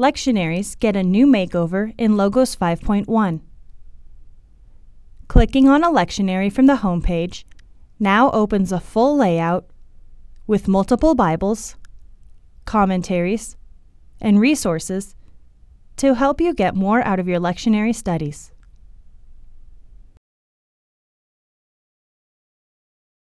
lectionaries get a new makeover in Logos 5.1. Clicking on a lectionary from the home page now opens a full layout with multiple Bibles, commentaries, and resources to help you get more out of your lectionary studies.